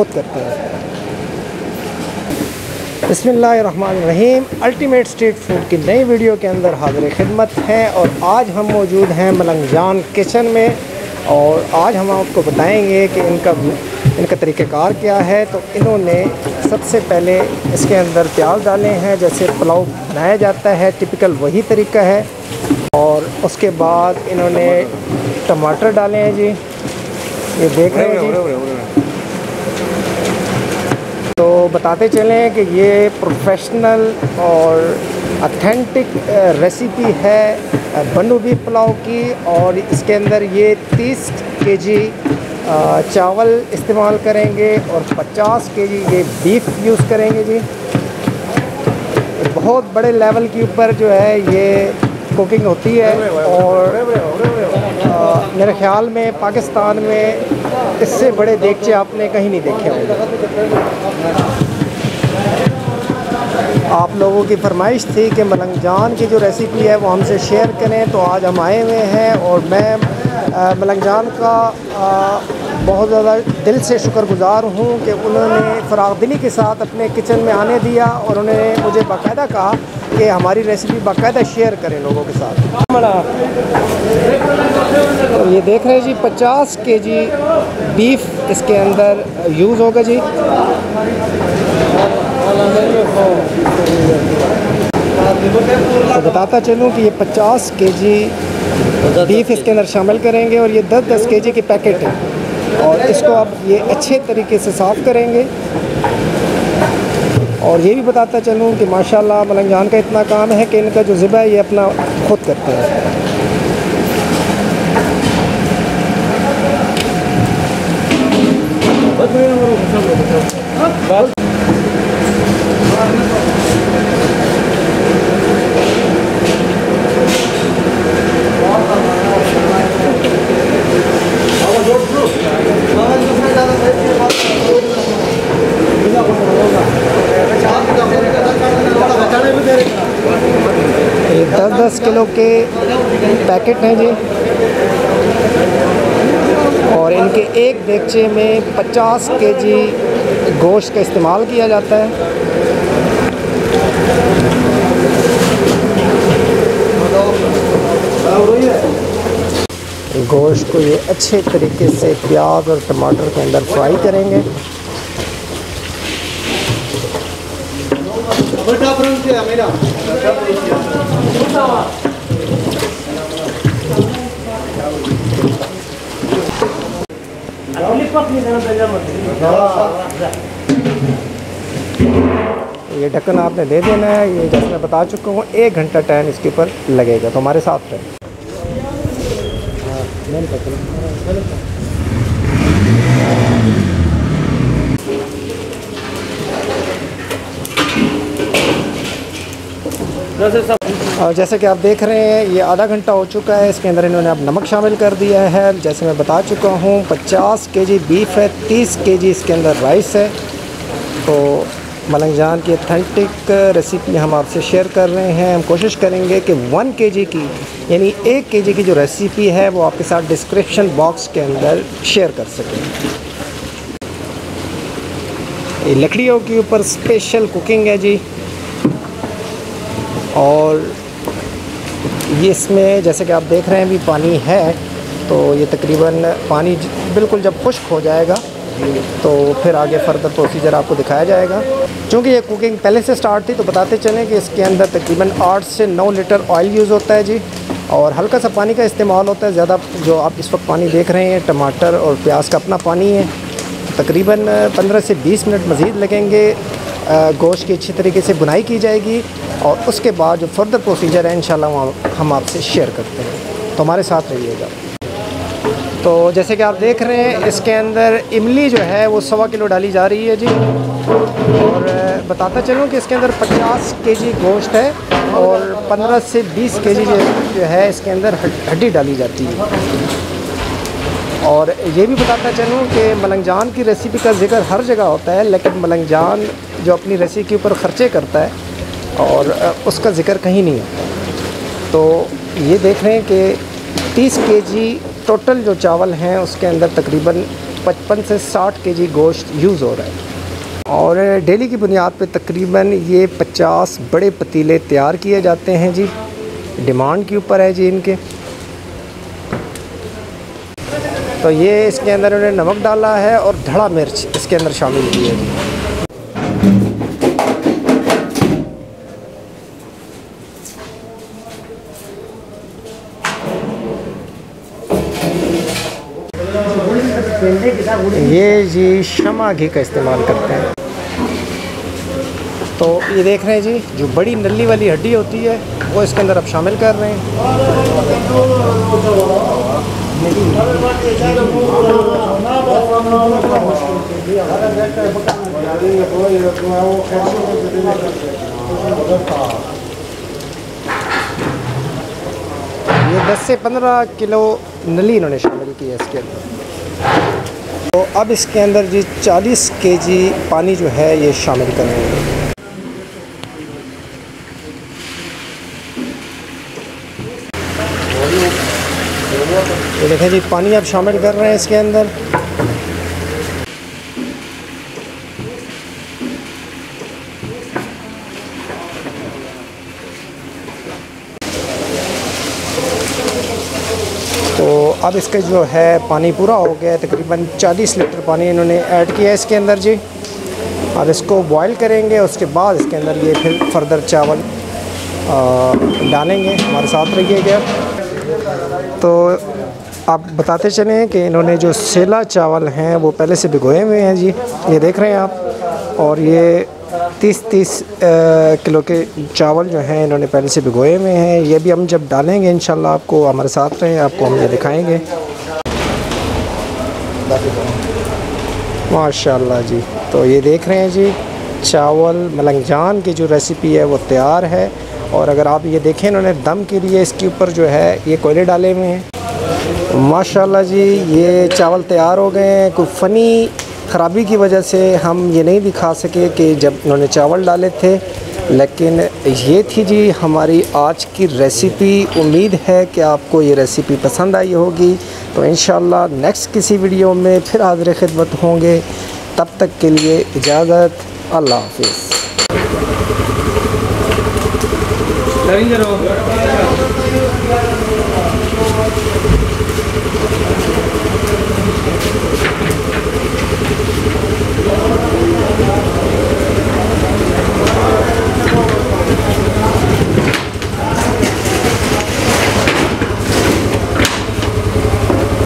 खुद करते हैं बसमीम अल्टीमेट स्ट्रीट फ़ूड की नई वीडियो के अंदर हाजिर खिदमत हैं और आज हम मौजूद हैं मलंगजान किचन में और आज हम आपको बताएँगे कि इनका इनका तरीक़ाकार क्या है तो इन्होंने सबसे पहले इसके अंदर प्याज डाले हैं जैसे पुलाव बनाया जाता है टिपिकल वही तरीका है और उसके बाद इन्होंने टमाटर डाले हैं जी ये देख रहे हैं तो बताते चलें कि ये प्रोफेशनल और अथेंटिक रेसिपी है बंडू बीफ पुलाव की और इसके अंदर ये 30 केजी चावल इस्तेमाल करेंगे और 50 केजी ये बीफ यूज़ करेंगे जी। बहुत बड़े लेवल के ऊपर जो है ये कुकिंग होती है और मेरे ख्याल में पाकिस्तान में इससे बड़े देगचे आपने कहीं नहीं देखे होंगे। आप लोगों की फरमाइश थी कि मलंगजान की जो रेसिपी है वो हमसे शेयर करें तो आज हम आए हुए हैं और मैं मलंगजान का आ, बहुत ज़्यादा दिल से शुक्रगुज़ार हूँ कि उन्होंने फ़राग दिली के साथ अपने किचन में आने दिया और उन्होंने मुझे बाकायदा कहा कि हमारी रेसिपी बाकायदा शेयर करें लोगों के साथ। तो ये देख रहे हैं जी 50 के जी बीफ इसके अंदर यूज़ होगा जी। तो बताता चलूँ कि ये 50 के जी बीफ इसके अंदर शामिल करेंगे और ये 10-10 के जी के पैकेट है। और इसको आप ये अच्छे तरीके से साफ़ करेंगे। और ये भी बताता चलूँ कि माशाल्लाह मलंगजान का इतना काम है कि इनका जो ज़िबा है, ये अपना खुद करते हैं। दस दस किलो के पैकेट हैं जी। इनके एक देगचे में 50 के जी गोश्त का इस्तेमाल किया जाता है। गोश्त को ये अच्छे तरीके से प्याज और टमाटर के अंदर फ्राई करेंगे। ये ढक्कन आपने दे देना है, ये जैसे मैं बता चुका हूँ, एक घंटा टाइम इसके ऊपर लगेगा तो हमारे साथ रहें और जैसे कि आप देख रहे हैं, ये आधा घंटा हो चुका है। इसके अंदर इन्होंने अब नमक शामिल कर दिया है। जैसे मैं बता चुका हूँ 50 केजी बीफ है 30 केजी इसके अंदर राइस है। तो मलंगजान की अथेंटिक रेसिपी हम आपसे शेयर कर रहे हैं। हम कोशिश करेंगे कि वन के जी की, यानी एक के जी की जो रेसिपी है, वो आपके साथ डिस्क्रिप्शन बॉक्स के अंदर शेयर कर सकें। लकड़ियों के ऊपर स्पेशल कुकिंग है जी। और ये इसमें जैसे कि आप देख रहे हैं भी पानी है तो ये तकरीबन पानी बिल्कुल जब खुश्क हो जाएगा तो फिर आगे फर्दर प्रोसीजर आपको दिखाया जाएगा। क्योंकि ये कुकिंग पहले से स्टार्ट थी तो बताते चलें कि इसके अंदर तकरीबन आठ से नौ लीटर ऑयल यूज़ होता है जी। और हल्का सा पानी का इस्तेमाल होता है, ज़्यादा जो आप इस वक्त पानी देख रहे हैं, टमाटर और प्याज का अपना पानी है। तकरीबन 15 से 20 मिनट मज़ीद लगेंगे गोश्त की अच्छी तरीके से बुनाई की जाएगी और उसके बाद जो फर्दर प्रोसीजर है इन हम आपसे शेयर करते हैं। तो हमारे साथ रहिएगा। तो जैसे कि आप देख रहे हैं, इसके अंदर इमली जो है, वो सवा किलो डाली जा रही है जी। और बताता चलूँ कि इसके अंदर 50 केजी गोश्त है और 15 से 20 केजी जो जो है, इसके अंदर हड्डी डाली जाती है। और ये भी बताता चलूँ कि मलंगजान की रेसिपी का ज़िक्र हर जगह होता है, लेकिन मलंगजान जो अपनी रेसिपी के ऊपर ख़र्चे करता है और उसका ज़िक्र कहीं नहीं होता। तो ये देख रहे हैं कि 30 केजी टोटल जो चावल हैं, उसके अंदर तकरीबन पचपन से साठ के जी गोश्त यूज़ हो रहा है। और डेली की बुनियाद पे तकरीबन ये 50 बड़े पतीले तैयार किए जाते हैं जी। डिमांड के ऊपर है जी इनके। तो ये इसके अंदर उन्होंने नमक डाला है और धड़ा मिर्च इसके अंदर शामिल की है ये जी शमा घी का इस्तेमाल करते हैं। तो ये देख रहे हैं जी, जो बड़ी नली वाली हड्डी होती है, वो इसके अंदर अब शामिल कर रहे हैं। ये 10 से 15 किलो नली इन्होंने शामिल की है इसके अंदर। तो अब इसके अंदर जी 40 केजी पानी जो है ये शामिल करेंगे ये देखें जी, पानी आप शामिल कर रहे हैं इसके अंदर। तो अब इसका जो है पानी पूरा हो गया है, तकरीबन 40 लीटर पानी इन्होंने ऐड किया है इसके अंदर जी। अब इसको बॉईल करेंगे, उसके बाद इसके अंदर ये फिर फर्दर चावल डालेंगे। हमारे साथ रहिएगा। तो आप बताते चलें कि इन्होंने जो सेला चावल हैं, वो पहले से भिगोए हुए हैं जी। ये देख रहे हैं आप। और ये तीस तीस किलो के चावल जो हैं, इन्होंने पहले से भिगोए हुए हैं। ये भी हम जब डालेंगे इन आपको हमारे साथ रहें, आपको हम ये दिखाएँगे। माशाल्लाह जी। तो ये देख रहे हैं जी, चावल मलंगजान की जो रेसिपी है, वो तैयार है। और अगर आप ये देखें इन्होंने दम के लिए इसके ऊपर जो है ये कोयले डाले हुए हैं। माशाल्लाह जी, ये चावल तैयार हो गए हैं। कोई फ़नी ख़राबी की वजह से हम ये नहीं दिखा सके कि जब इन्होंने चावल डाले थे। लेकिन ये थी जी हमारी आज की रेसिपी उम्मीद है कि आपको ये रेसिपी पसंद आई होगी। तो इन नेक्स्ट किसी वीडियो में फिर हाजिर खिदमत होंगे। तब तक के लिए इजाज़त। अल्लाह हाफिज़। नरेंद्र